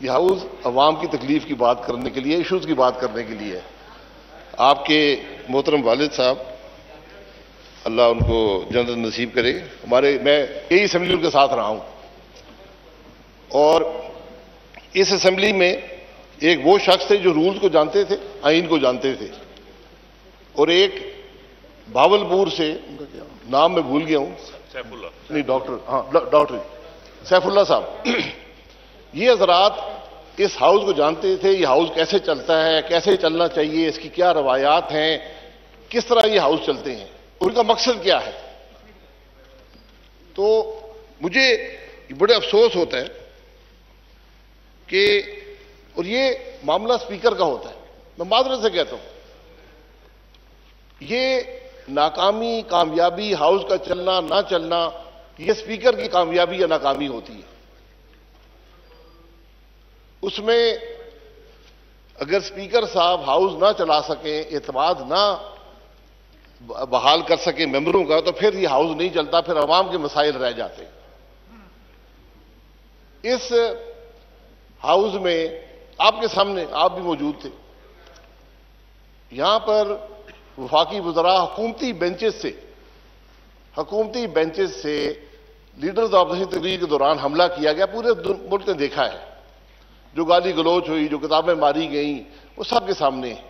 ये हाउस अवाम की तकलीफ़ की बात करने के लिए इशूज़ की बात करने के लिए। आपके मोहतरम वालिद साहब अल्लाह उनको जन्नत नसीब करे। हमारे मैं कई असम्बली उनके साथ रहा हूँ। और इस असम्बली में एक वो शख्स थे जो रूल्स को जानते थे आइन को जानते थे। और एक भावलपुर से नाम मैं भूल गया हूँ। सैफुल्ला। नहीं डॉक्टर हाँ डॉक्टर सैफुल्ला साहब। ये हजरात इस हाउस को जानते थे, ये हाउस कैसे चलता है, कैसे चलना चाहिए, इसकी क्या रवायात हैं, किस तरह ये हाउस चलते हैं, उनका मकसद क्या है? तो मुझे बड़े अफसोस होता है कि, और ये मामला स्पीकर का होता है, मैं मादरत से कहता हूँ, ये नाकामी, कामयाबी, हाउस का चलना, ना चलना, ये स्पीकर की कामयाबी या नाकामी होती है। उसमें अगर स्पीकर साहब हाउस ना चला सकें, एतमाद ना बहाल कर सके मेंबरों का तो फिर ये हाउस नहीं चलता, फिर आवाम के मसाइल रह जाते। इस हाउस में आपके सामने आप भी मौजूद थे। यहाँ पर वफाकी वजरा हुकूमती बेंचेस से, हुकूमती बेंचेस से लीडर्स ऑपोजिशन तकरीर के दौरान हमला किया गया, पूरे मुल्क ने देखा है। जो गाली गलोच हुई, जो किताबें मारी गई, वो सबके सामने।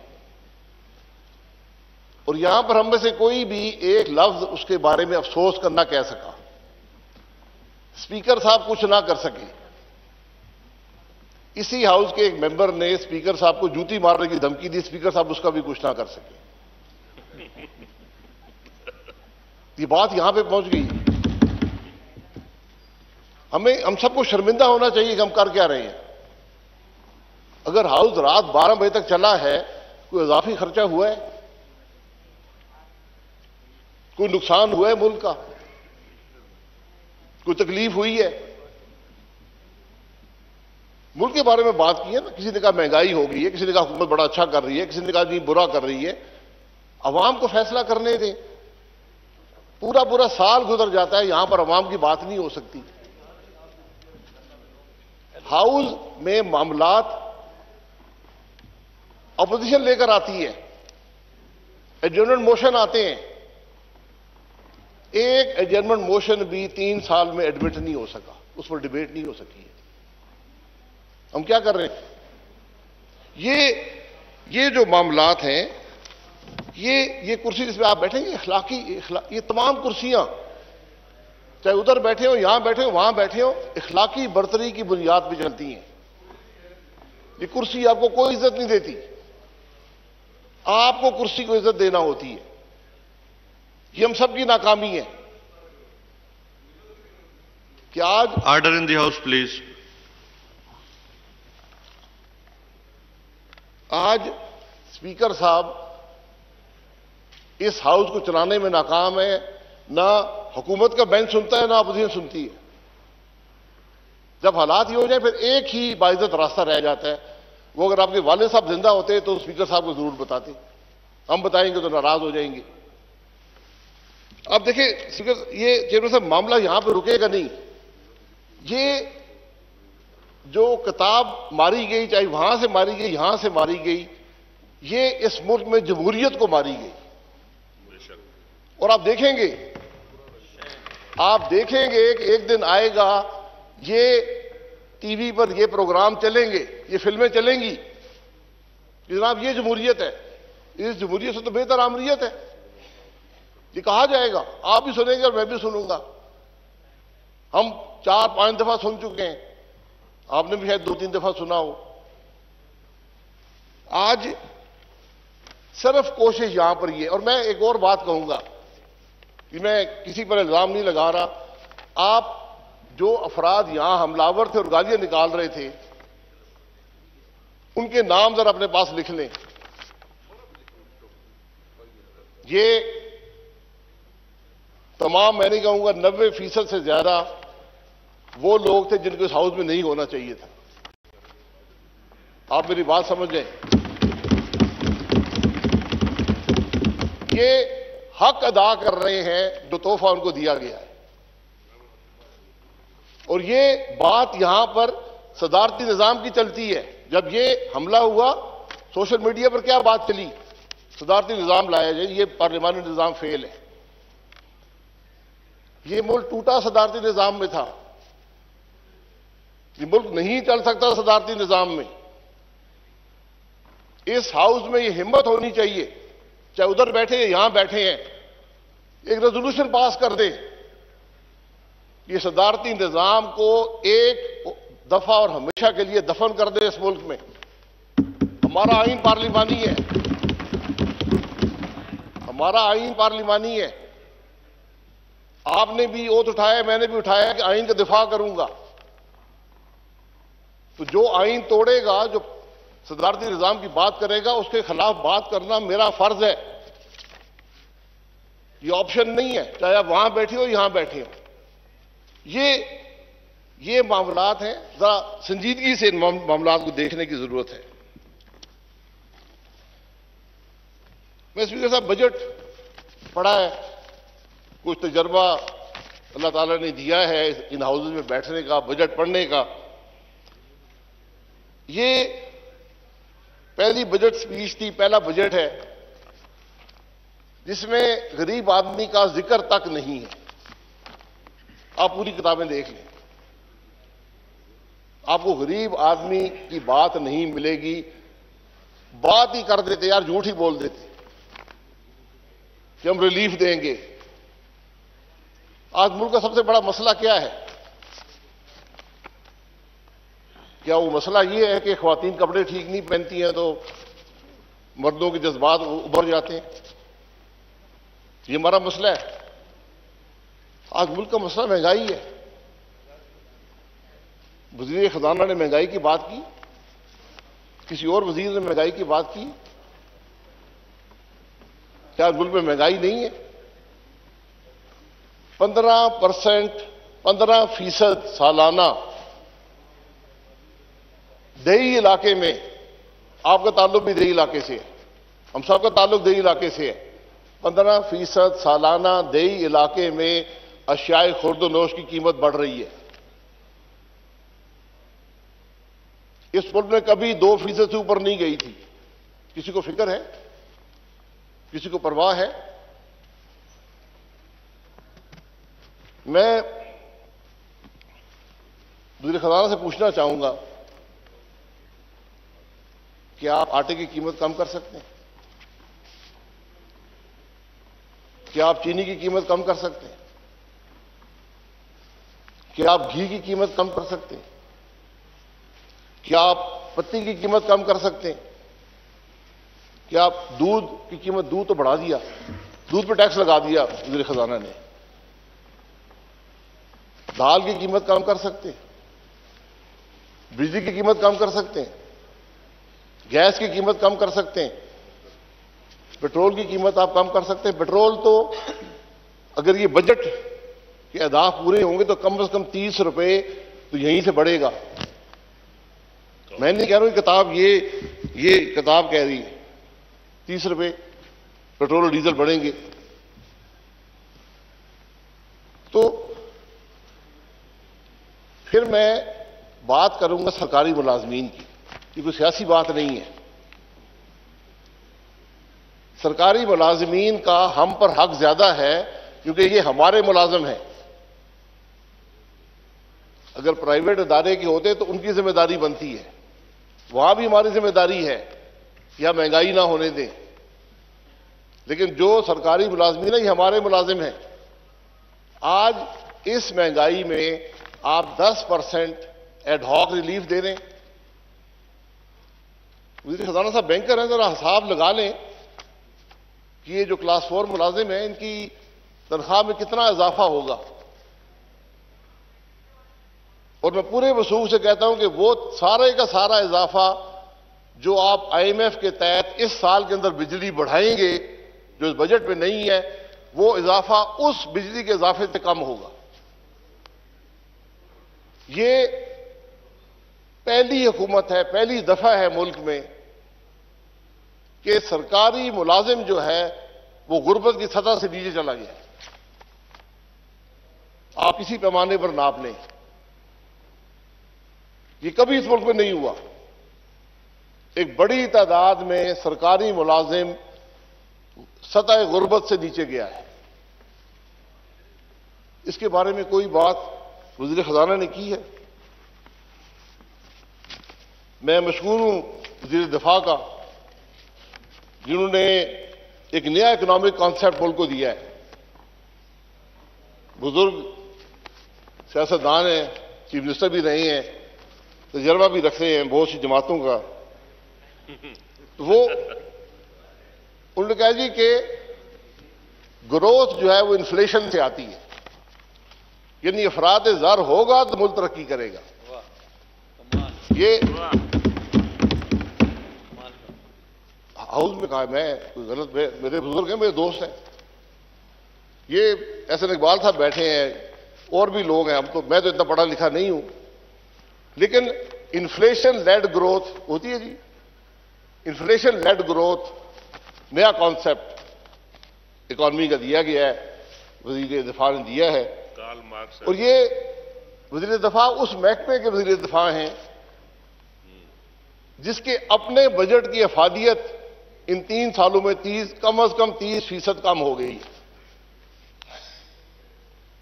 और यहाँ पर हम में से कोई भी एक लफ्ज उसके बारे में अफसोस करना कह सका। स्पीकर साहब कुछ ना कर सके। इसी हाउस के एक मेंबर ने स्पीकर साहब को जूती मारने की धमकी दी, स्पीकर साहब उसका भी कुछ ना कर सके। ये बात यहाँ पे पहुँच गई। हमें, हम सबको शर्मिंदा होना चाहिए कि हम कर क्या रहे हैं। अगर हाउस रात 12 बजे तक चला है, कोई इजाफी खर्चा हुआ है? कोई नुकसान हुआ है मुल्क का? कोई तकलीफ़ हुई है? मुल्क के बारे में बात की है ना, किसी ने कहा महँगाई हो गई है, किसी ने कहा हुकूमत बड़ा अच्छा कर रही है, किसी ने कहा जी बुरा कर रही है। अवाम को फैसला करने दें। पूरा पूरा साल गुजर जाता है, यहाँ पर अवाम की बात नहीं हो सकती। हाउस में मामलात अपोजिशन लेकर आती है। एडजर्नमेंट मोशन आते हैं। एक एडजर्नमेंट मोशन भी तीन साल में एडमिट नहीं हो सका। उस पर डिबेट नहीं हो सकी है। हम क्या कर रहे हैं? ये ये जो मामलात हैं, ये ये कुर्सी जिसमें आप बैठेंगे अखलाकी ये तमाम कुर्सियाँ, चाहे उधर बैठे हो, यहाँ बैठे हो, वहाँ बैठे हो, इखलाकी बर्तरी की बुनियाद पर चलती हैं। ये कुर्सी आपको कोई इज़्ज़त नहीं देती। आपको कुर्सी को इज़्ज़त देना होती है। ये हम सबकी नाकामी है। कि आज order in the house please आज स्पीकर साहब इस हाउस को चलाने में नाकाम है ना हुकूमत का बेंच सुनता है ना अपोजिशन सुनती है। जब हालात ये हो जाए फिर एक ही बाइज्जत रास्ता रह जाता है। वो अगर आपके वाले साहब ज़िंदा होते तो स्पीकर साहब को ज़रूर बताते। हम बताएँगे तो नाराज़ हो जाएँगे। अब देखिए स्पीकर ये चेयरमैन साहब, मामला यहाँ पर रुकेगा नहीं। ये जो किताब मारी गई, चाहे वहाँ से मारी गई, यहाँ से मारी गई, ये इस मुल्क में जमहूरियत को मारी गई। और आप देखेंगे आप देखेंगे कि एक दिन आएगा, ये टीवी पर ये प्रोग्राम चलेंगे। ये फ़िल्में चलेंगी। जनाब, ये जमहूरियत है। इस जमहूरियत से तो बेहतर आमरीत है। ये कहा जाएगा। आप भी सुनेंगे और मैं भी सुनूँगा। हम चार पाँच दफ़ा सुन चुके हैं। आपने भी शायद दो तीन दफ़ा सुना हो। आज सिर्फ़ कोशिश यहाँ पर ये और मैं एक और बात कहूँगा कि मैं किसी पर इल्ज़ाम नहीं लगा रहा। आप जो अफराद यहाँ हमलावर थे और गालियाँ निकाल रहे थे उनके नाम जरा अपने पास लिख लें। ये तमाम मैं नहीं कहूँगा नब्बे फ़ीसद से ज़्यादा वो लोग थे जिनको इस हाउस में नहीं होना चाहिए था। आप मेरी बात समझ जाए ये हक अदा कर रहे हैं जो तोहफा उनको दिया गया है। और ये बात यहाँ पर सदारती निज़ाम की चलती है। जब ये हमला हुआ, सोशल मीडिया पर क्या बात चली? सदारती निज़ाम लाया जाए, ये पार्लियामानी निज़ाम फेल है। ये मुल्क टूटा सदारती निज़ाम में था। ये मुल्क नहीं चल सकता सदारती निज़ाम में। इस हाउस में ये हिम्मत होनी चाहिए, चाहे उधर बैठे यहाँ बैठे हैं, एक रेजोल्यूशन पास कर दे। ये सदारती निज़ाम को एक दफ़ा और हमेशा के लिए दफन कर दे इस मुल्क में। हमारा आइन पार्लिमानी है। हमारा आइन पार्लिमानी है। आपने भी ओत उठाया, मैंने भी उठाया कि आइन का दिफा करूँगा। तो जो आइन तोड़ेगा, जो सदारती निज़ाम की बात करेगा, उसके खिलाफ बात करना मेरा फ़र्ज़ है। ये ऑप्शन नहीं है। चाहे आप वहाँ बैठे हो यहाँ बैठे हो। ये ये मामलात हैं। जरा संजीदगी से इन मामला को देखने की ज़रूरत है। मैं स्पीकर साहब, बजट पढ़ा है। कुछ तजर्बा अल्लाह ताला ने दिया है इन हाउसेज में बैठने का, बजट पढ़ने का। ये पहली बजट स्पीच थी, पहला बजट है, जिसमें गरीब आदमी का ज़िक्र तक नहीं है। आप पूरी किताबें देख लें। आपको गरीब आदमी की बात नहीं मिलेगी। बात ही कर देते यार, झूठ ही बोल देते। कि हम रिलीफ देंगे। आज मुल्क का सबसे बड़ा मसला क्या है? क्या वो मसला ये है कि खातन कपड़े ठीक नहीं पहनती हैं तो मर्दों के जज्बात उभर जाते हैं? ये हमारा मसला है। आज मुल्क का मसला महँगाई है। वज़ीर खजाना ने महँगाई की बात की? किसी और वज़ीर ने महँगाई की बात की? क्या मुल्क में महँगाई नहीं है? पंद्रह परसेंट, पंद्रह फ़ीसद सालाना दही इलाके में आपका ताल्लुक भी दही इलाके से है। हम सबका ताल्लुक दही इलाके से है। पंद्रह फ़ीसद सालाना दही इलाके में अशियाए खुर्द नोश की कीमत बढ़ रही है। इस मुल्क में कभी दो फ़ीसद से ऊपर नहीं गई थी। किसी को फ़िक्र है? किसी को परवाह है? मैं दूसरे खजाना से पूछना चाहूँगा क्या आप आटे की कीमत कम कर सकते हैं? क्या आप चीनी की कीमत कम कर सकते हैं? क्या आप घी की कीमत कम कर सकते हैं? क्या आप पत्ती की कीमत कम कर सकते हैं? क्या आप दूध की कीमत, दूध तो बढ़ा दिया, दूध पर टैक्स लगा दिया वज़ीर खजाना ने? दाल की कीमत कम कर सकते हैं? बिजली की कीमत कम कर सकते हैं? गैस की कीमत कम कर सकते हैं? पेट्रोल की कीमत आप कम कर सकते हैं? पेट्रोल तो अगर ये बजट के अहदाफ पूरे होंगे तो कम से कम तीस रुपए तो यहीं से बढ़ेगा। मैं नहीं कह रहा हूँ किताब, ये ये किताब कह रही है। तीस रुपए पेट्रोल और डीजल बढ़ेंगे। तो फिर मैं बात करूँगा सरकारी मुलाजमीन की, ये कोई सियासी बात नहीं है। सरकारी मुलाजमीन का हम पर हक ज़्यादा है, क्योंकि ये हमारे मुलाजम हैं। अगर प्राइवेट अदारे के होते तो उनकी ज़िम्मेदारी बनती है। वहाँ भी हमारी ज़िम्मेदारी है या महँगाई ना होने दें। लेकिन जो सरकारी मुलाजमीन है, ये हमारे मुलाजिम हैं। आज इस महँगाई में आप 10 परसेंट एडहॉक रिलीफ दे रहे वज़ीर खजाना साहब बैंकर हैं, जरा हिसाब लगा लें कि ये जो क्लास फोर मुलाजिम है, इनकी तनख्वाह में कितना इजाफा होगा। और मैं पूरे वसूख से कहता हूँ कि वो सारे का सारा इजाफा जो आप आईएमएफ के तहत इस साल के अंदर बिजली बढ़ाएँगे, जो इस बजट में नहीं है, वो इजाफा उस बिजली के इजाफे से कम होगा। ये पहली हुकूमत है, पहली दफ़ा है मुल्क में कि सरकारी मुलाजिम जो है, वो गुर्बत की सतह से नीचे चला गया आप किसी पैमाने पर नाप लें। ये कभी इस मुल्क में नहीं हुआ। एक बड़ी तादाद में सरकारी मुलाजिम सतह गुर्बत से नीचे गया है। इसके बारे में कोई बात वज़ीर खजाना ने की है? मैं मशहूर हूँ वज़ीर दफ़ा का, जिन्होंने एक नया इकोनॉमिक कॉन्सेप्ट मुल्क को दिया है। बुज़ुर्ग सियासतदान हैं, चीफ मिनिस्टर भी रहे हैं तजर्बा भी रखे हैं बहुत सी जमातों का। तो वो उन्होंने कहा जी कि ग्रोथ जो है वो इन्फ्लेशन से आती है। यानी अफराद जार होगा तो मुल्क तरक्की करेगा। ये हाउस में कहा मैं गलत मेरे बुज़ुर्ग हैं, मेरे दोस्त हैं। ये ऐसे इकबाल साहब बैठे हैं, और भी लोग हैं। हम तो मैं तो इतना पढ़ा लिखा नहीं हूँ। लेकिन इन्फ्लेशन लेड ग्रोथ होती है जी। इन्फ्लेशन लेड ग्रोथ नया कॉन्सेप्ट इकॉनमी का दिया गया है वज़ीर दफ़ा ने दिया है। और ये वज़ीर दफ़ा उस महकमे के वज़ीर दफ़ा हैं जिसके अपने बजट की अफादियत इन तीन सालों में तीस कम अज कम तीस फ़ीसद कम हो गई।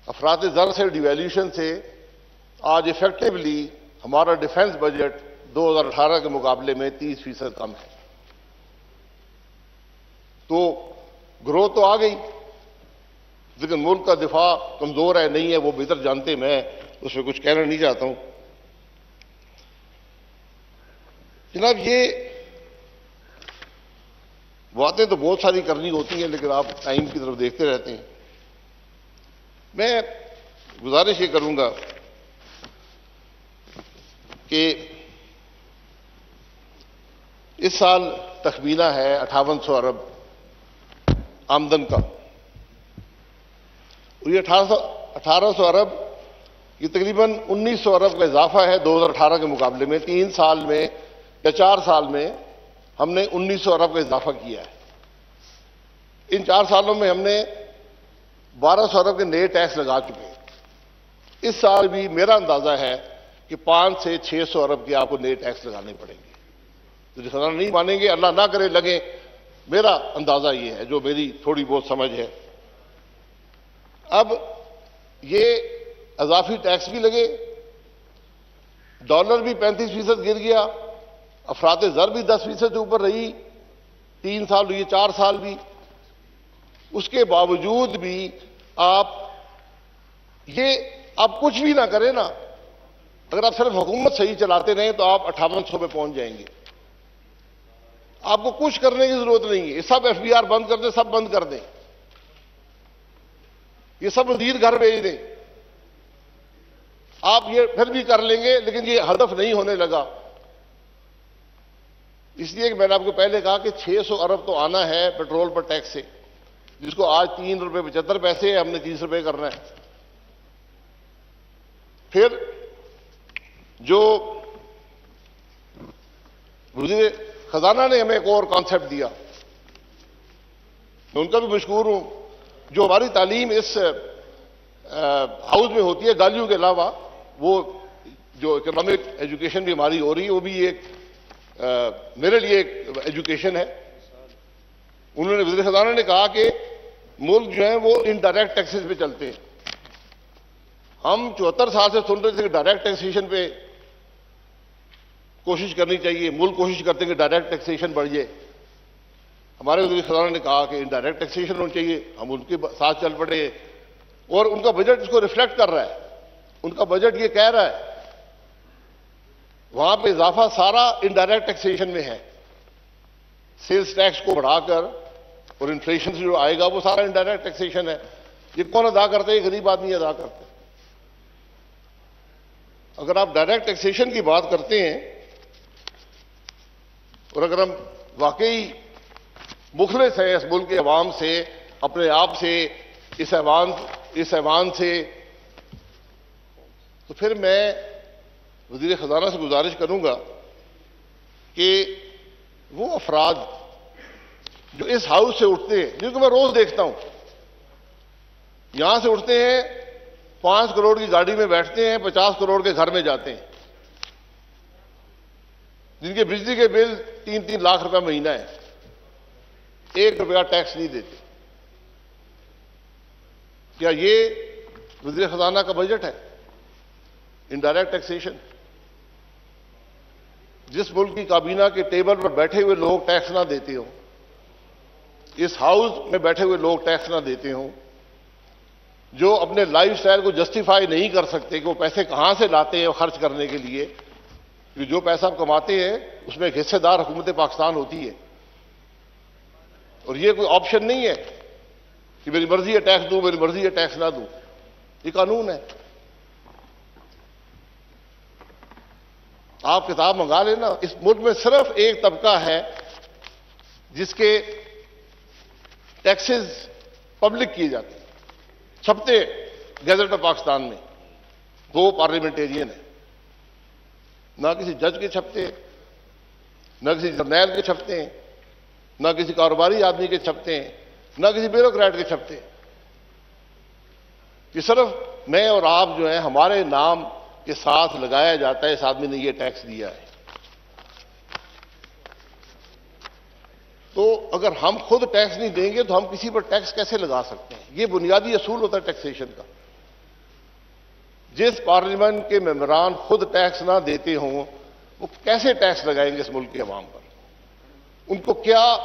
अफरात जर से डिवेल्यूशन से आज इफेक्टिवली हमारा डिफेंस बजट 2018 के मुकाबले में 30 फ़ीसद कम है। तो ग्रोथ तो आ गई। लेकिन मुल्क का दिफा कमज़ोर है, नहीं है, वो बेहतर जानते मैं उसमें कुछ कहना नहीं चाहता हूँ। जनाब, ये बातें तो बहुत सारी करनी होती हैं, लेकिन आप टाइम की तरफ़ देखते रहते हैं। मैं गुजारिश ये करूँगा कि इस साल तखमीना है अठावन सौ अरब आमदन का। और ये अठारह सौ अरब, ये तकरीबन उन्नीस सौ अरब का इजाफा है 2018 के मुकाबले में। तीन साल में या चार साल में हमने उन्नीस सौ अरब का इजाफा किया है। इन चार सालों में हमने बारह सौ अरब के नए टैक्स लगा चुके हैं। इस साल भी मेरा अंदाज़ा है कि पाँच से छह सौ अरब के आपको नए टैक्स लगाने पड़ेंगे। तो खजाना नहीं मानेंगे, अल्लाह ना करे, लगे। मेरा अंदाज़ा ये है, जो मेरी थोड़ी बहुत समझ है। अब ये अजाफी टैक्स भी लगे, डॉलर भी पैंतीस फ़ीसद गिर गया, अफरात जर भी दस फ़ीसद से ऊपर रही, तीन साल हुई, चार साल भी। उसके बावजूद भी आप ये, आप कुछ भी ना करें ना अगर आप सिर्फ़ हुकूमत सही चलाते रहें तो आप अट्ठावन सौ पे पहुँच जाएँगे। आपको कुछ करने की ज़रूरत नहीं है। सब एफबीआर बंद कर दें, सब बंद कर दें। ये सब वज़ीर घर भेज दें। आप ये फिर भी कर लेंगे, लेकिन ये हदफ नहीं होने लगा। इसलिए मैंने आपको पहले कहा कि 600 अरब तो आना है पेट्रोल पर टैक्स से, जिसको आज तीन रुपए पचहत्तर पैसे है, हमने तीस रुपए करना है। फिर जो वज़ीर खजाना ने हमें एक और कॉन्सेप्ट दिया। मैं उनका भी मशहूर हूँ। जो हमारी तालीम इस हाउस में होती है गालियों के अलावा वो जो इकोनॉमिक एजुकेशन भी हमारी हो रही है वो भी एक आ, मेरे लिए एक एजुकेशन है। उन्होंने वज़ीर खजाना ने कहा कि मुल्क जो है वो इनडायरेक्ट टैक्सेस पे चलते हैं। हम चौहत्तर साल से सुन रहे थे कि डायरेक्ट टैक्सेशन पे कोशिश करनी चाहिए, मूल कोशिश करते हैं कि डायरेक्ट टैक्सेशन बढ़ जाए हमारे वज़ीर खजाना ने कहा कि इनडायरेक्ट टैक्सेशन होनी चाहिए, हम उनके साथ चल पड़े। और उनका बजट इसको रिफ्लेक्ट कर रहा है। उनका बजट ये कह रहा है, वहाँ पे इजाफा सारा इनडायरेक्ट टैक्सेशन में है। सेल्स टैक्स को बढ़ाकर और इन्फ्लेशन से जो आएगा, वो सारा इनडायरेक्ट टैक्सेशन है। ये कौन अदा करते हैं? गरीब आदमी अदा करते हैं। अगर आप डायरेक्ट टैक्सेशन की बात करते हैं और अगर हम वाकई मुखलिस हैं इस मुल्क के अवाम से, अपने आप से, इस ऐवान इस ऐवान से तो फिर मैं वज़ीर खजाना से गुजारिश करूँगा कि वो अफराद जो इस हाउस से उठते हैं, जिनको मैं रोज देखता हूँ, यहाँ से उठते हैं, पाँच करोड़ की गाड़ी में बैठते हैं, पचास करोड़ के घर में जाते हैं। जिनके बिजली के बिल तीन तीन लाख रुपए महीना है, एक रुपया टैक्स नहीं देते। क्या ये वज़ीर खजाना का बजट है? इनडायरेक्ट टैक्सेशन जिस मुल्क की काबीना के टेबल पर बैठे हुए लोग टैक्स ना देते हो, इस हाउस में बैठे हुए लोग टैक्स ना देते हो, जो अपने लाइफ स्टाइल को जस्टिफाई नहीं कर सकते कि वो पैसे कहाँ से लाते हैं खर्च करने के लिए कि जो पैसा आप कमाते हैं, उसमें एक हिस्सेदार हुकूमत पाकिस्तान होती है। और ये कोई ऑप्शन नहीं है कि मेरी मर्ज़ी है टैक्स दूँ, मेरी मर्ज़ी है टैक्स ना दूँ। ये कानून है। आप किताब मंगा लेना। इस मुल्क में सिर्फ़ एक तबका है जिसके टैक्सेस पब्लिक किए जाते छपते गैजेट ऑफ़ पाकिस्तान में। दो पार्लियामेंटेरियन है। ना किसी जज के छपते, ना किसी जर्नैल के छपते हैं न किसी कारोबारी आदमी के छपते हैं न किसी ब्यूरोक्रेट के छपते। हैं कि सिर्फ़ मैं और आप जो है, हमारे नाम के साथ लगाया जाता है। इस आदमी ने ये टैक्स दिया है। तो अगर हम खुद टैक्स नहीं देंगे तो हम किसी पर टैक्स कैसे लगा सकते हैं? ये बुनियादी असूल होता है टैक्सेशन का। जिस पार्लियामेंट के मेम्बरान खुद टैक्स ना देते हों, वो कैसे टैक्स लगाएँगे इस मुल्क के अवाम पर? उनको क्या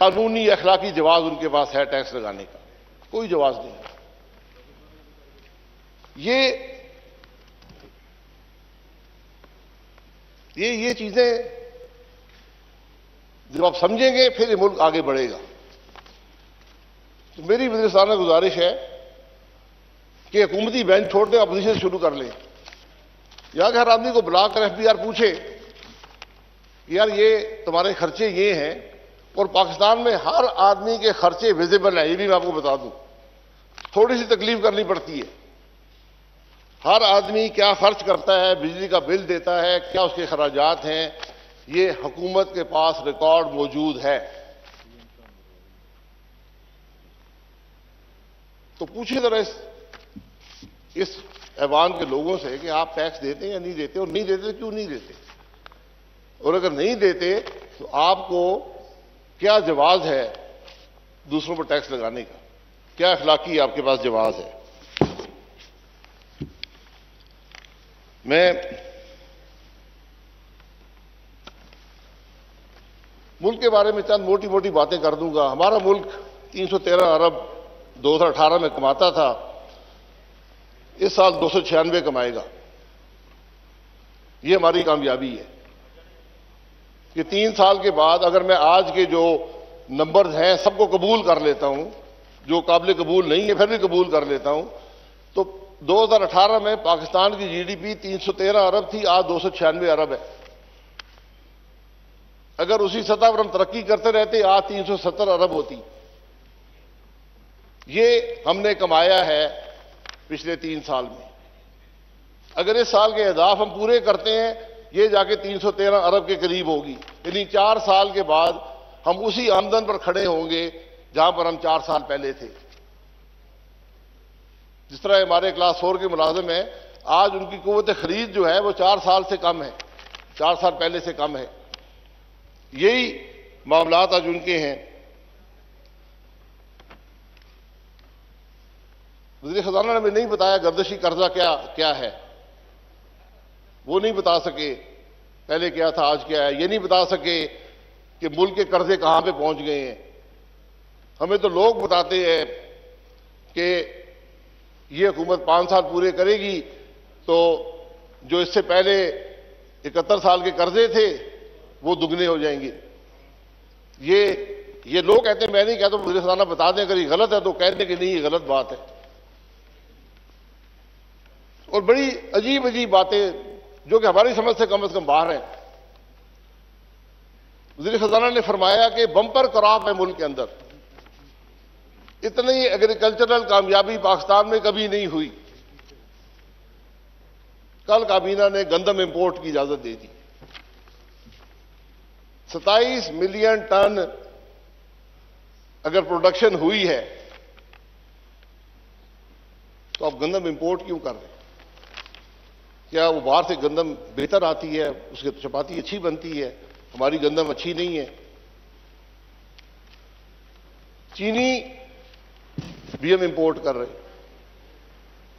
कानूनी अखलाकी जवाब उनके पास है टैक्स लगाने का? कोई जवाब नहीं है। ये ये ये चीज़ें, जब आप समझेंगे, फिर ये मुल्क आगे बढ़ेगा। तो मेरी वजीरस्तान गुजारिश है कि हुकूमती बैंक छोड़ दें अपोजिशन शुरू कर ले। या कि हर आदमी को बुलाकर एफबीआर पूछे कि यार ये तुम्हारे खर्चे ये हैं और पाकिस्तान में हर आदमी के खर्चे विजिबल हैं, ये भी मैं आपको बता दूँ। थोड़ी सी तकलीफ़ करनी पड़ती है। हर आदमी क्या खर्च करता है, बिजली का बिल देता है, क्या उसके खराजात हैं, ये हुकूमत के पास रिकॉर्ड मौजूद है। तो पूछिए जरा इस इस ऐवान के लोगों से कि आप टैक्स देते हैं या नहीं देते, और नहीं देते तो क्यों नहीं देते? और अगर नहीं देते तो आपको क्या जवाब है दूसरों पर टैक्स लगाने का? क्या अखलाकी आपके पास जवाब है? मैं मुल्क के बारे में चंद मोटी मोटी बातें कर दूँगा। हमारा मुल्क 313 अरब 2018 में कमाता था। इस साल दो सौ छियानवे कमाएगा। ये हमारी कामयाबी है। कि तीन साल के बाद अगर मैं आज के जो नंबर्स हैं, सबको कबूल कर लेता हूँ, जो काबिल कबूल नहीं है, फिर भी कबूल कर लेता हूँ तो 2018 में पाकिस्तान की जीडीपी 313 अरब थी, आज दो सौ छियानवे अरब है। अगर उसी सतह पर हम तरक्की करते रहते, आज 370 अरब होती। ये हमने कमाया है पिछले तीन साल में। अगर इस साल के अहदाफ हम पूरे करते हैं, ये जाके 313 अरब के करीब होगी। यानी चार साल के बाद हम उसी आमदन पर खड़े होंगे, जहाँ पर हम चार साल पहले थे। जिस तरह हमारे क्लास फोर के मुलाजिम हैं, आज उनकी कुत खरीद जो है, वो चार साल से कम है। चार साल पहले से कम है। यही मामला आज उनके हैं। वजी खजाना ने हमें नहीं बताया गर्दशी कर्जा क्या क्या है। वो नहीं बता सके, पहले क्या था, आज क्या है, ये नहीं बता सके कि मुल्क के कर्जे कहाँ पे पहुँच गए हैं। हमें तो लोग बताते हैं कि ये हुकूमत पाँच साल पूरे करेगी तो जो इससे पहले इकहत्तर साल के कर्जे थे, वो दुगने हो जाएँगे। ये ये लोग कहते हैं, मैं नहीं कहता तो मुझे साना बता दें, अगर ये गलत है तो कह दें कि नहीं ये गलत बात है। और बड़ी अजीब अजीब बातें जो कि हमारी समझ से कम अज कम बाहर हैं। वजी खजाना ने फरमाया कि बंपर क्रॉप है मुल्क के अंदर। इतनी एग्रीकल्चरल कामयाबी पाकिस्तान में कभी नहीं हुई। कल काबीना ने गंदम इंपोर्ट की इजाज़त दे दी। 27 मिलियन टन अगर प्रोडक्शन हुई है तो आप गंदम इंपोर्ट क्यों कर रहे क्या वो बाहर से गंदम बेहतर आती है, उसकी चपाती अच्छी बनती है, हमारी गंदम अच्छी नहीं है। चीनी भी हम इंपोर्ट कर रहे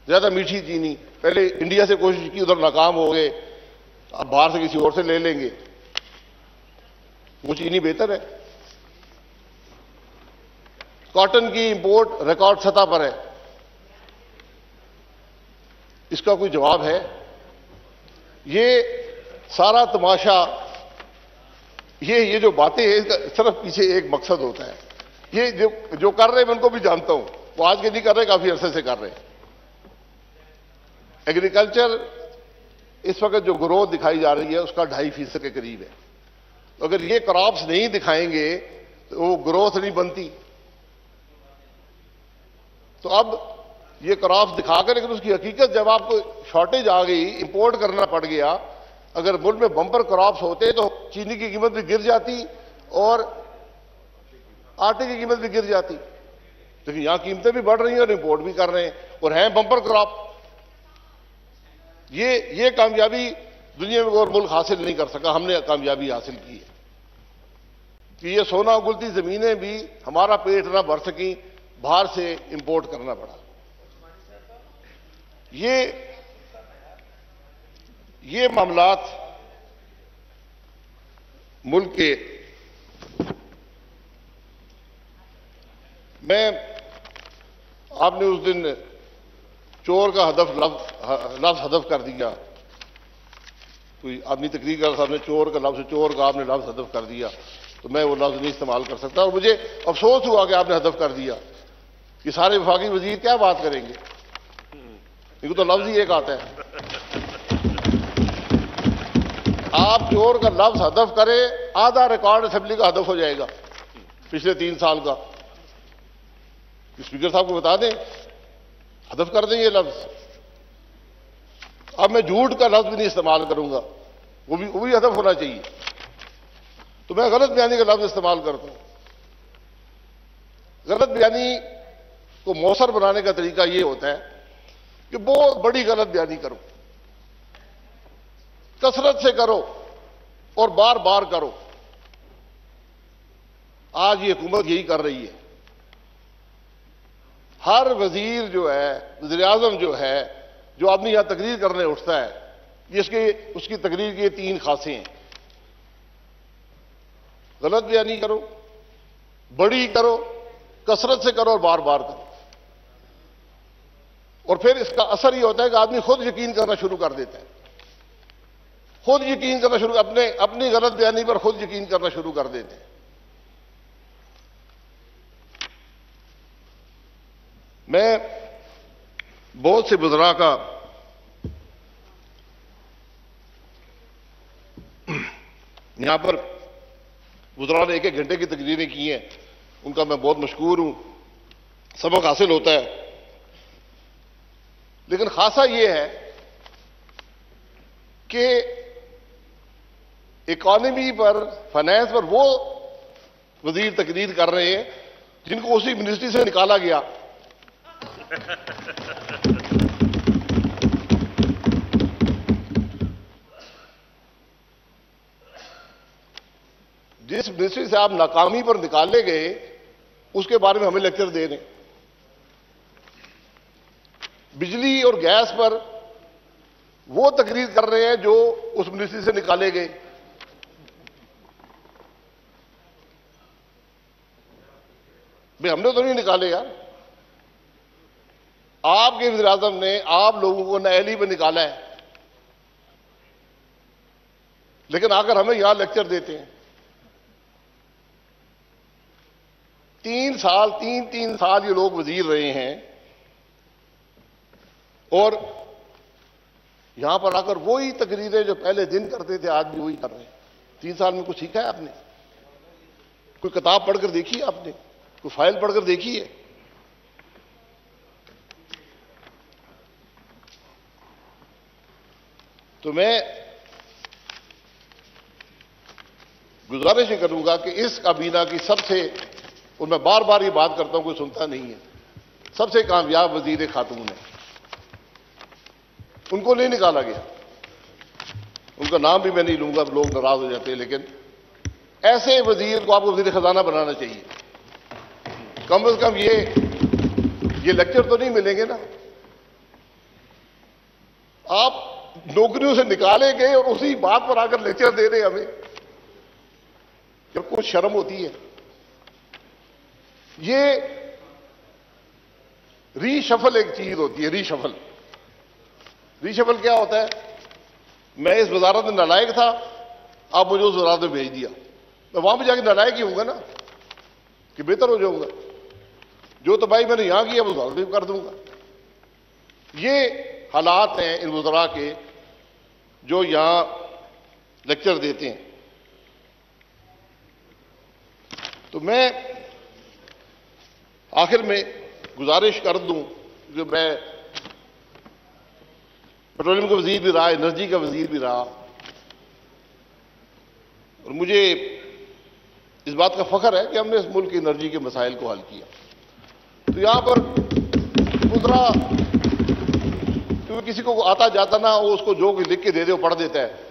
ज़्यादा मीठी चीनी, पहले इंडिया से कोशिश की, उधर नाकाम हो गए, अब बाहर से किसी और से ले लेंगे। वो चीनी बेहतर है। कॉटन की इंपोर्ट रिकॉर्ड सतह पर है। इसका कोई जवाब है? ये सारा तमाशा, ये ये जो बातें हैं, इसका सिर्फ़ पीछे एक मकसद होता है। ये जो जो कर रहे हैं, मैं उनको भी जानता हूँ। वो आज के नहीं कर रहे, काफ़ी अरसे से कर रहे हैं। एग्रीकल्चर, इस वक्त जो ग्रोथ दिखाई जा रही है, उसका ढाई फ़ीसद के करीब है। तो अगर ये क्रॉप्स नहीं दिखाएँगे तो वो ग्रोथ नहीं बनती। तो अब ये क्रॉप्स दिखाकर, लेकिन उसकी हकीकत जब आपको शॉर्टेज आ गई इंपोर्ट करना पड़ गया, अगर मुल्क में बम्पर क्रॉप्स होते तो चीनी की कीमत भी गिर जाती और आटे की कीमत भी गिर जाती। लेकिन यहाँ कीमतें भी बढ़ रही हैं और इंपोर्ट भी कर रहे हैं और हैं बम्पर क्रॉप ये ये कामयाबी दुनिया में और मुल्क हासिल नहीं कर सका, हमने कामयाबी हासिल की है। कि ये सोना उगलती जमीनें भी हमारा पेट ना भर सकी, बाहर से इंपोर्ट करना पड़ा। ये ये मामलात मुल्क के, मैं, आपने उस दिन चोर का हदफ लफ्ज लफ्ज हदफ कर दिया। कोई आदमी तकरीर कर साहब ने चोर का लफ्ज, चोर का आपने लफ्ज हदफ कर दिया तो मैं वो लफ्ज नहीं इस्तेमाल कर सकता। और मुझे अफसोस हुआ कि आपने हदफ कर दिया। कि सारे विफाकी वज़ीर क्या बात करेंगे? इनको तो लफ्ज ही एक आता है। आप चोर का लफ्ज हदफ करें, आधा रिकॉर्ड असेंबली का हदफ हो जाएगा, पिछले तीन साल का। स्पीकर साहब को बता दें, हदफ कर दें ये लफ्ज। अब मैं झूठ का लफ्ज भी नहीं इस्तेमाल करूँगा, वो भी वो भी हदफ होना चाहिए। तो मैं गलत बयानी का लफ्ज इस्तेमाल करता हूँ। गलत बयानी को मौसर बनाने का तरीका यह होता है कि बहुत बड़ी गलत बयानी करो। कसरत से करो और बार बार करो। आज ये हुकूमत यही कर रही है। हर वज़ीर जो है वज़ीर आज़म जो है, जो आदमी यहाँ तकरीर करने उठता है इसके उसकी तकरीर के तीन खासे हैं। गलत बयानी करो, बड़ी करो, कसरत से करो और बार बार करो। और फिर इसका असर यह होता है कि आदमी खुद यकीन करना शुरू कर देता है। खुद यकीन करना शुरू, अपने, अपनी गलत बयानी पर खुद यकीन करना शुरू कर देते हैं। मैं बहुत से बुजरा का यहाँ पर बुजरा ने एक एक घंटे की तकरीरें की हैं। उनका मैं बहुत मशहूर हूँ। सबक हासिल होता है। लेकिन खासा यह है कि इकॉनमी पर फाइनेंस पर वो वज़ीर तकरीर कर रहे हैं, जिनको उसी मिनिस्ट्री से निकाला गया। जिस मिनिस्ट्री से आप नाकामी पर निकाले गए, उसके बारे में हमें लेक्चर दे रहे बिजली और गैस पर वो तकरीर कर रहे हैं जो उस मिनिस्ट्री से निकाले गए। भाई, हमने तो नहीं निकाले यार। आपके वजी अजम ने आप लोगों को नैली में निकाला है। लेकिन आकर हमें यहाँ लेक्चर देते हैं। तीन साल, तीन तीन साल ये लोग वज़ीर रहे हैं। और यहाँ पर आकर वही तकरीरें जो पहले दिन करते थे, आज भी वही कर रहे हैं। तीन साल में कुछ सीखा है आपने? कोई किताब पढ़कर देखी है आपने? कोई फ़ाइल पढ़कर देखी है? तो मैं गुजारिश ही करूँगा कि इस काबीना की सबसे, और मैं बार बार ये बात करता हूँ, कोई सुनता नहीं है। सबसे कामयाब वज़ीर खातून है। उनको नहीं निकाला गया। उनका नाम भी मैं नहीं लूँगा लोग नाराज़ हो जाते हैं, लेकिन ऐसे वज़ीर को आपको वज़ीर खजाना बनाना चाहिए। कम अज कम ये ये लेक्चर तो नहीं मिलेंगे ना। आप नौकरियों से निकाले गए और उसी बात पर आकर लेक्चर दे रहे हमें। जब कुछ शर्म होती है। ये रीशफल एक चीज़ होती है रीशफल रीशफल क्या होता है? मैं इस वजारत में नालायक था, आप मुझे उस वजारत में भेज दिया। मैं वहाँ भी जाके नालायक ही होगा ना, कि बेहतर हो जाऊँगा। जो तो भाई मैंने यहाँ किया वो वजारत भी कर दूँगा। ये हालात हैं इन वजरा के, जो यहाँ लेक्चर देते हैं। तो मैं आखिर में गुजारिश कर दूँ कि मैं पेट्रोलियम का वज़ीर भी रहा, एनर्जी का वज़ीर भी रहा। और मुझे इस बात का फख्र है कि हमने इस मुल्क की एनर्जी के मसाइल को हल किया। तो यहाँ पर गुजरा क्योंकि किसी को आता जाता ना, वो उसको जो कि लिख के दे दे, वो पढ़ देता है।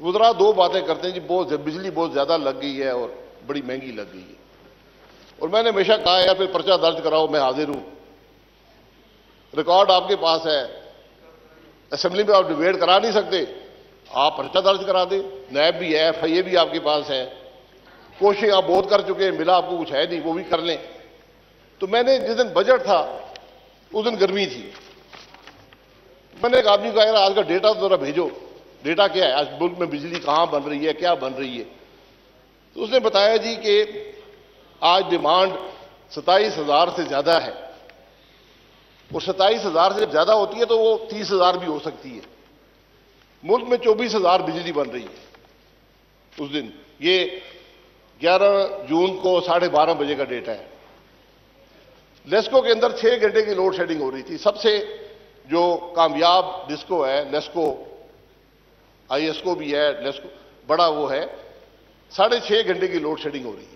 गुजरा दो बातें करते हैं जी, बहुत बिजली बहुत ज़्यादा लग गई है और बड़ी महँगी लग गई है। और मैंने हमेशा कहा या फिर पर्चा दर्ज कराओ, मैं हाजिर हूँ। रिकॉर्ड आपके पास है असेंबली में आप डिबेट करा नहीं सकते। आप पर्चा दर्ज करा दें। नैब भी है एफ़ आई ए भी आपके पास है। कोशिश आप बहुत कर चुके हैं, मिला आपको कुछ है नहीं, वो भी कर लें। तो मैंने जिस दिन बजट था, उस दिन गर्मी थी। मैंने एक आदमी को यार, आज का डेटा तो जरा भेजो। डेटा क्या है? आज मुल्क में बिजली कहाँ बन रही है? क्या बन रही है? तो उसने बताया जी कि आज डिमांड सताइस हज़ार से ज़्यादा है। और सताइस हज़ार से ज़्यादा होती है तो वो तीस हज़ार भी हो सकती है। मुल्क में चौबीस हज़ार बिजली बन रही है उस दिन। ये 11 जून को साढ़े बारह बजे का डेटा है। लेस्को के अंदर छह घंटे की लोड शेडिंग हो रही थी। सबसे जो कामयाब डिस्को है लेस्को आईएसको भी है लेस्को बड़ा वो है, साढ़े छह घंटे की लोड शेडिंग हो रही है।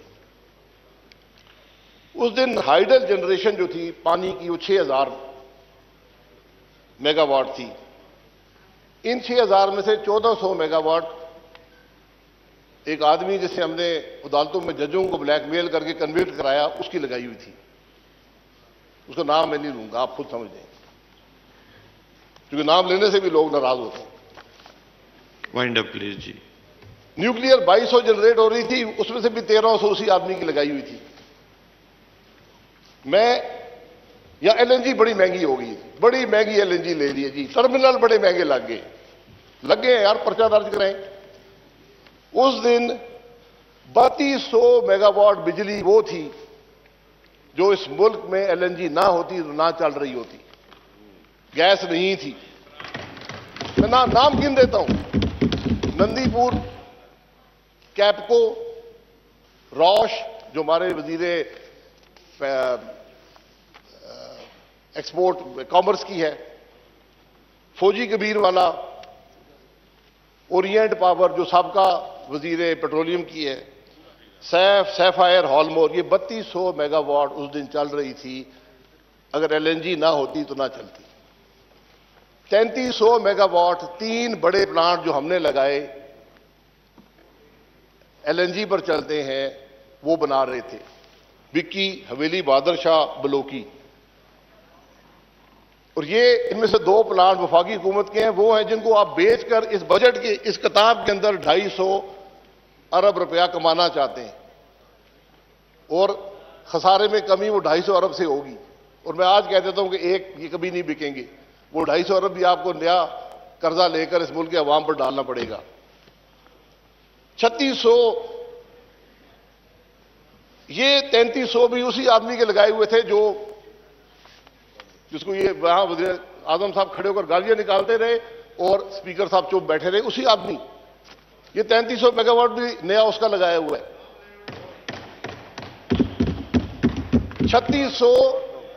उस दिन हाइडल जनरेशन जो थी, पानी की वो छह हज़ार मेगावाट थी। इन छह हज़ार में से चौदह सौ मेगावाट एक आदमी जिसे हमने अदालतों में जजों को ब्लैकमेल करके कन्वर्ट कराया उसकी लगाई हुई थी। उसका नाम मैं नहीं लूँगा आप खुद समझ लें। क्योंकि नाम लेने से भी लोग नाराज़ होते हैं। वाइंड अप प्लीज़ जी। न्यूक्लियर 2200 जनरेट हो रही थी उसमें से भी 1300 उसी आदमी की लगाई हुई थी। मैं या एलएनजी बड़ी महँगी हो गई बड़ी महँगी एलएनजी ले ली है जी। टर्मिनल बड़े महँगे लग। गए लगे गए यार पर्चा दर्ज करें उस दिन बत्तीस सौ मेगावाट बिजली वो थी जो इस मुल्क में एलएनजी ना होती तो ना चल रही होती। गैस नहीं थी। मैं ना, नाम गिन देता हूँ। नंदीपुर कैपको रौश जो हमारे वज़ीर एक्सपोर्ट कॉमर्स की है। फौजी कबीर वाला ओरिएंट पावर जो सबका वज़ीर पेट्रोलियम की है सैफ सैफायर हॉलमोर ये बत्तीस सौ मेगावाट उस दिन चल रही थी। अगर एलएनजी ना होती तो ना चलती। तैंतीस सौ मेगावाट तीन बड़े प्लांट जो हमने लगाए एलएनजी पर चलते हैं, वो बना रहे थे। विक्की हवेली बहादुर शाह, बलोकी। और ये इनमें से दो प्लांट वफाकी हुकूमत के हैं, वो हैं जिनको आप बेचकर इस बजट के, इस किताब के अंदर ढाई सौ अरब रुपया कमाना चाहते हैं। और खसारे में कमी वो ढाई सौ अरब से होगी। और मैं आज कह देता हूँ कि एक ये कभी नहीं बिकेंगे। वो ढाई सौ अरब भी आपको नया कर्जा लेकर इस मुल्क के अवाम पर डालना पड़ेगा। छत्तीस सौ, ये तैंतीस सौ भी उसी आदमी के लगाए हुए थे जो जिसको ये वहाँ वज़ीर आज़म साहब खड़े होकर गालियाँ निकालते रहे और स्पीकर साहब चुप बैठे रहे, उसी आदमी। ये तैंतीस सौ मेगावाट भी नया उसका लगाया हुआ है। छत्तीस सौ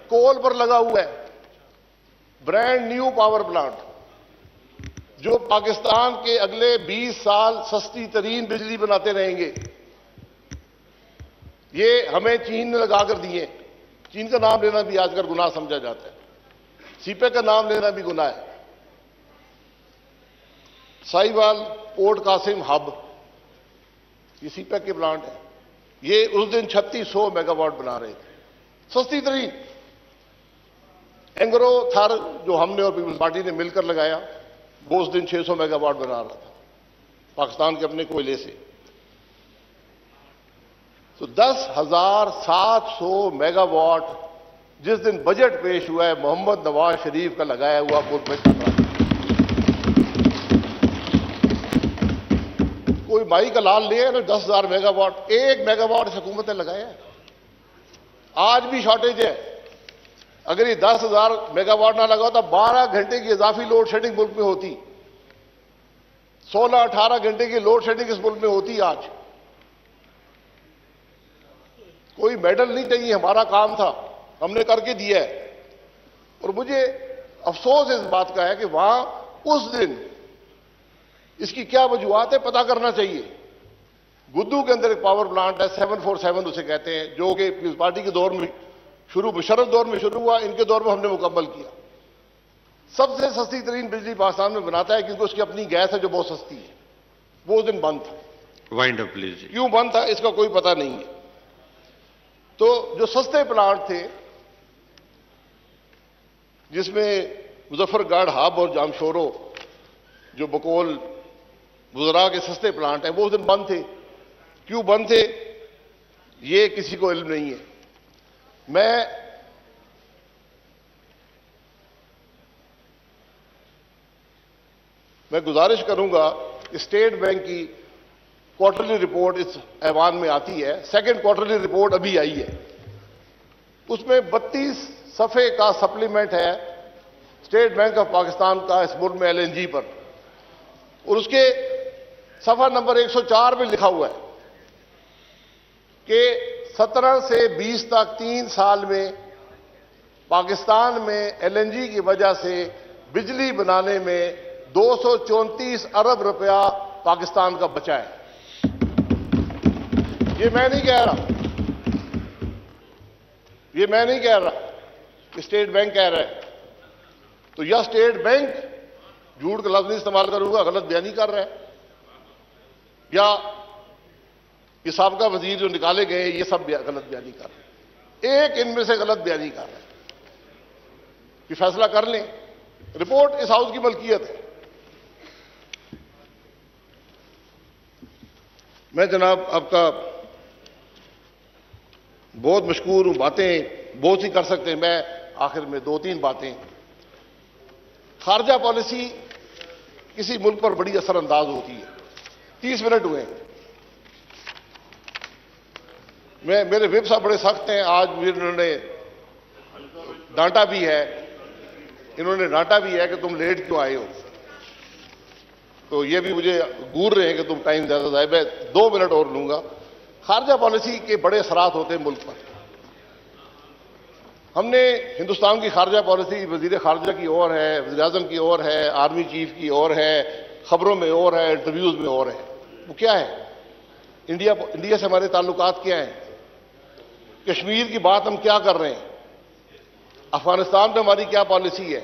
कोल पर लगा हुआ है। ब्रांड न्यू पावर प्लांट, जो पाकिस्तान के अगले 20 साल सस्ती तरीन बिजली बनाते रहेंगे। ये हमें चीन ने लगाकर दिए। चीन का नाम लेना भी आजकल गुनाह समझा जाता है। सीपे का नाम लेना भी गुनाह है। साहिवाल पोर्ट कासिम हब, ये सीपैक के प्लांट है। ये उस दिन छत्तीस सौ मेगावाट बना रहे थे। सस्ती तरीन। एंग्रो थर जो हमने और पीपल्स पार्टी ने मिलकर लगाया, वो उस दिन 600 मेगावाट बना रहा था। पाकिस्तान के अपने कोयले से। तो दस हज़ार सात सौ मेगावाट जिस दिन बजट पेश हुआ है, मोहम्मद नवाज़ शरीफ का लगाया हुआ मुल्क में रहा कोई माई का लाल लिया ना, दस हज़ार मेगावाट, एक मेगावाट इस हुकूमत ने लगाया है। आज भी शॉर्टेज है। अगर ये दस हज़ार मेगावाट ना लगा तो बारह घंटे की इजाफी लोड शेडिंग मुल्क में होती। सोलह, अठारह घंटे की लोड शेडिंग इस मुल्क में होती आज। कोई मेडल नहीं चाहिए, हमारा काम था। हमने करके दिया है। और मुझे अफसोस इस बात का है कि वहाँ उस दिन इसकी क्या वजूहत है पता करना चाहिए। गुद्दू के अंदर एक पावर प्लांट है सेवन फोर सेवन उसे कहते हैं जो कि पीपल्स पार्टी के दौर में शुरू मुशरफ दौर में शुरू हुआ इनके दौर में हमने मुकम्मल किया। सबसे सस्ती तरीन बिजली पाकिस्तान में बनाता है क्योंकि उसकी अपनी गैस है जो बहुत सस्ती है। वो उस दिन बंद था। वाइंड अप प्लीज़ क्यों बंद था इसका कोई पता नहीं है। तो जो सस्ते प्लांट थे जिसमें मुजफ्फरगढ़, हब और जामशोरो, जो बकोल गुजरा के सस्ते प्लांट हैं, वो उस दिन बंद थे। क्यों बंद थे? ये किसी को इल्म नहीं है। मैं मैं गुजारिश करूँगा, स्टेट बैंक की क्वार्टरली रिपोर्ट इस ऐवान में आती है। सेकंड क्वार्टरली रिपोर्ट अभी आई है। उसमें 32 सफ़े का सप्लीमेंट है स्टेट बैंक ऑफ़ पाकिस्तान का इस मुल्क में एलएनजी पर। और उसके सफ़ा नंबर 104 में लिखा हुआ है कि 17 से 20 तक तीन साल में पाकिस्तान में एलएनजी की वजह से बिजली बनाने में दो सौ चौंतीस अरब रुपया पाकिस्तान का बचा है। ये मैं नहीं कह रहा। ये मैं नहीं कह रहा। स्टेट बैंक कह रहा है। तो यह स्टेट बैंक झूठ का लफ्ज नहीं इस्तेमाल करूँगा, गलत बयानी कर रहा है। या ये सबका वज़ीर जो निकाले गए, ये सब गलत बयानी कर रहे हैं। एक इनमें से गलत बयानी कर रहे हैं। कि फैसला कर लें। रिपोर्ट इस हाउस की मलकियत है। मैं जनाब आपका बहुत मशहूर हूँ बातें बहुत ही कर सकते हैं। मैं आखिर में दो तीन बातें। खारजा पॉलिसी किसी मुल्क पर बड़ी असरअंदाज होती है। तीस मिनट हुए। मैं, मेरे विप साहब बड़े सख्त हैं। आज इन्होंने डांटा भी है। इन्होंने डांटा भी है कि तुम लेट क्यों आए हो? तो ये भी मुझे घूर रहे हैं कि तुम टाइम ज़्यादा जाए। मैं दो मिनट और लूँगा। खारजा पॉलिसी के बड़े असरात होते हैं मुल्क पर। हमने हिंदुस्तान की खारजा पॉलिसी, वज़ीर खारजा की ओर है वजी अजम की ओर है, आर्मी चीफ की ओर है, खबरों में और है इंटरव्यूज़ में और है। वो क्या है? इंडिया इंडिया से हमारे ताल्लुकात क्या हैं? कश्मीर की बात हम क्या कर रहे हैं? अफ़गानिस्तान में हमारी क्या पॉलिसी है?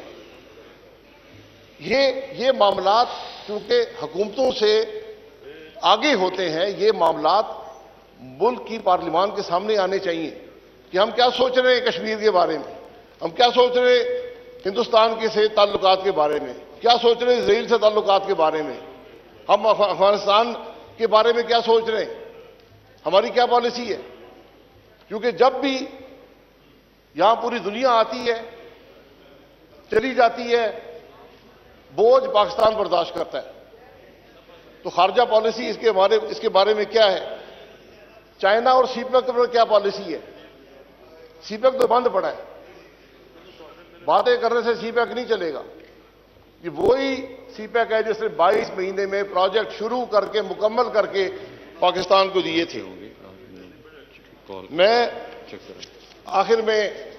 ये ये मामला क्योंकि हुकूमतों से आगे होते हैं, ये मामला मुल्क की पार्लियामान के सामने आने चाहिए। कि हम क्या सोच रहे हैं कश्मीर के बारे में? हम क्या सोच रहे हैं हिंदुस्तान के से ताल्लुकात के बारे में? क्या सोच रहे हैं इसराइल से ताल्लुकात के बारे में? हम अफ़गानिस्तान के बारे में क्या सोच रहे हैं? हमारी क्या पॉलिसी है? क्योंकि जब भी यहाँ पूरी दुनिया आती है, चली जाती है, बोझ पाकिस्तान बर्दाश्त करता है। तो खारजा पॉलिसी इसके बारे इसके बारे में क्या है? चाइना और सीपेक पर क्या पॉलिसी है? सीपेक तो बंद पड़ा है। बातें करने से सीपेक नहीं चलेगा। ये वही सीपेक है जिसने 22 महीने में प्रोजेक्ट शुरू करके, मुकम्मल करके पाकिस्तान को दिए थे। मैं आखिर में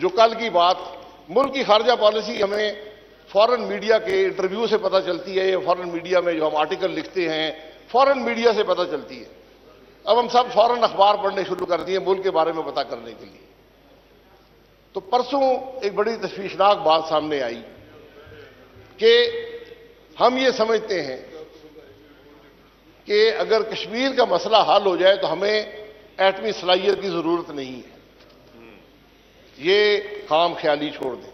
जो कल की बात, मुल्क की खारजा पॉलिसी हमें फॉरेन मीडिया के इंटरव्यू से पता चलती है। या फॉरेन मीडिया में जो हम आर्टिकल लिखते हैं, फॉरेन मीडिया से पता चलती है। अब हम सब फ़ौरन अखबार पढ़ने शुरू कर दिए मुल्क के बारे में पता करने के लिए। तो परसों एक बड़ी तशवीशनाक बात सामने आई कि हम ये समझते हैं कि अगर कश्मीर का मसला हल हो जाए तो हमें एटमी सलाहियत की ज़रूरत नहीं है। ये काम ख्याली छोड़ दें।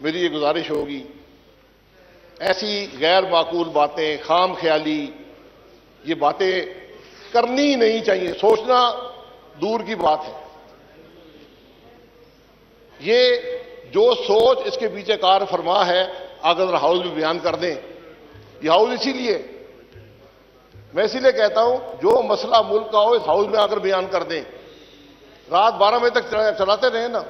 मेरी ये गुजारिश होगी, ऐसी गैर माकूल बातें, खाम ख्याली, ये बातें करनी ही नहीं चाहिए। सोचना दूर की बात है। ये जो सोच इसके पीछे कार फरमा है अगर हाउस में बयान कर दें। यह हाउस इसीलिए, मैं इसीलिए कहता हूँ, जो मसला मुल्क का हो, इस हाउस में आकर बयान कर दें। रात बारह बजे तक चलाते रहे ना।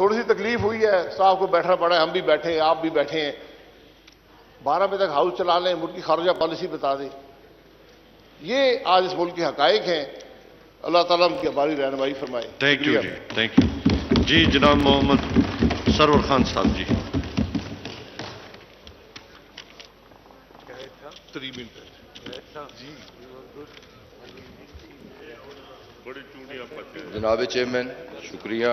थोड़ी सी तकलीफ़ हुई है, साहब को बैठना पड़ा है, हम भी बैठे हैं, आप भी बैठे हैं। बारह बजे तक हाउस चला लें, मुल्क की खारजा पॉलिसी बता दें। ये आज इस मुल्क के हकाइक हैं। अल्लाह ताला उनकी हमारी रहनमाई फरमाए। थैंक यू जी। थैंक यू जी जनाब मोहम्मद सरवर खान साहब जी। Three minute. जनाब चेयरमैन शुक्रिया।